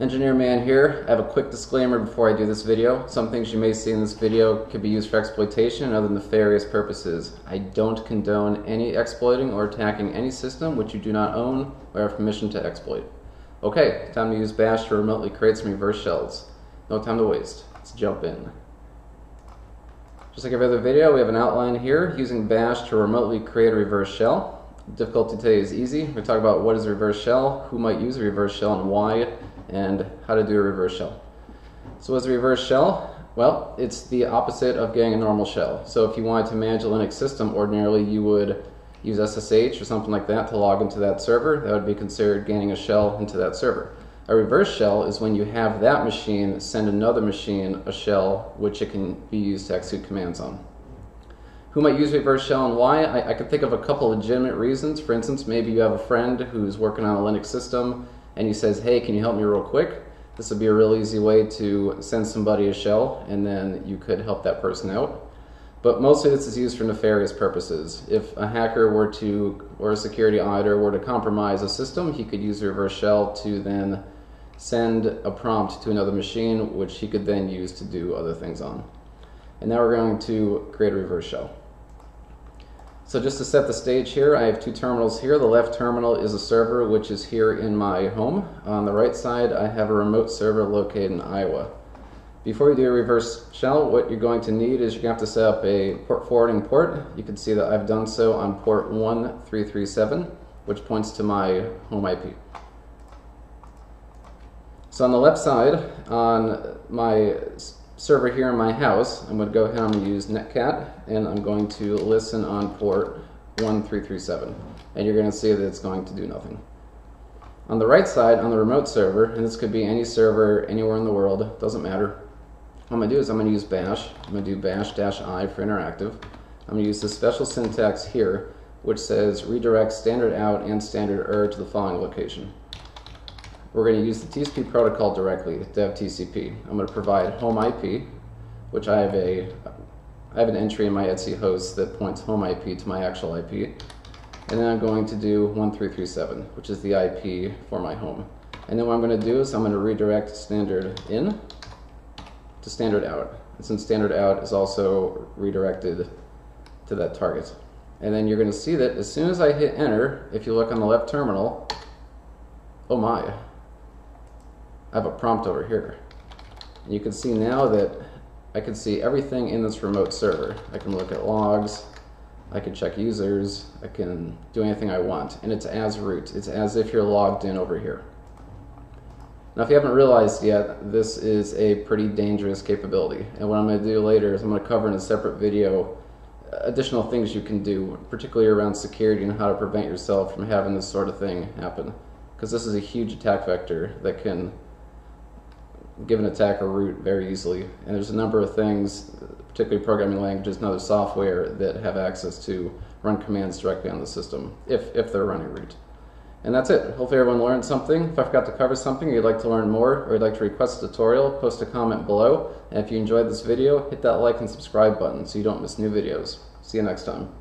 Engineer Man here. I have a quick disclaimer before I do this video. Some things you may see in this video could be used for exploitation and other nefarious purposes. I don't condone any exploiting or attacking any system which you do not own or have permission to exploit. Okay, time to use bash to remotely create some reverse shells. No time to waste. Let's jump in. Just like every other video, we have an outline here using bash to remotely create a reverse shell. Difficulty today is easy. We talk about what is a reverse shell, who might use a reverse shell and why, and how to do a reverse shell. So what's a reverse shell? Well, it's the opposite of getting a normal shell. So if you wanted to manage a Linux system, ordinarily you would use SSH or something like that to log into that server. That would be considered gaining a shell into that server. A reverse shell is when you have that machine send another machine a shell which it can be used to execute commands on. Who might use reverse shell and why? I, I can think of a couple legitimate reasons. For instance, maybe you have a friend who's working on a Linux system and he says, hey, can you help me real quick? This would be a real easy way to send somebody a shell and then you could help that person out. But mostly this is used for nefarious purposes. If a hacker were to, or a security auditor were to compromise a system, he could use a reverse shell to then send a prompt to another machine, which he could then use to do other things on. And now we're going to create a reverse shell. So just to set the stage here, I have two terminals here. The left terminal is a server which is here in my home. On the right side, I have a remote server located in Iowa. Before you do a reverse shell, what you're going to need is you're going to have to set up a port forwarding port. You can see that I've done so on port 1337, which points to my home IP. So on the left side, on my server here in my house, I'm going to go ahead and use Netcat, and I'm going to listen on port 1337. And you're going to see that it's going to do nothing. On the right side, on the remote server, and this could be any server anywhere in the world, doesn't matter. What I'm going to do is I'm going to use bash. I'm going to do bash-i for interactive. I'm going to use the special syntax here, which says redirect standard out and standard err to the following location we're going to use the TCP protocol directly, dev TCP. I'm going to provide home IP, which I have a I have an entry in my etc host that points home IP to my actual IP. And then I'm going to do 1337, which is the IP for my home. And then what I'm going to do is I'm going to redirect standard in to standard out. And since standard out is also redirected to that target. And then you're going to see that as soon as I hit enter, if you look on the left terminal, oh my, I have a prompt over here. You can see now that I can see everything in this remote server. I can look at logs, I can check users, I can do anything I want. And it's as root. It's as if you're logged in over here. Now if you haven't realized yet, this is a pretty dangerous capability. And what I'm going to do later is I'm going to cover in a separate video additional things you can do, particularly around security and how to prevent yourself from having this sort of thing happen. Because this is a huge attack vector that can give an attacker root very easily. And there's a number of things, particularly programming languages and other software that have access to run commands directly on the system, if, if they're running root. And that's it. Hopefully everyone learned something. If I forgot to cover something, or you'd like to learn more, or you'd like to request a tutorial, post a comment below. And if you enjoyed this video, hit that like and subscribe button so you don't miss new videos. See you next time.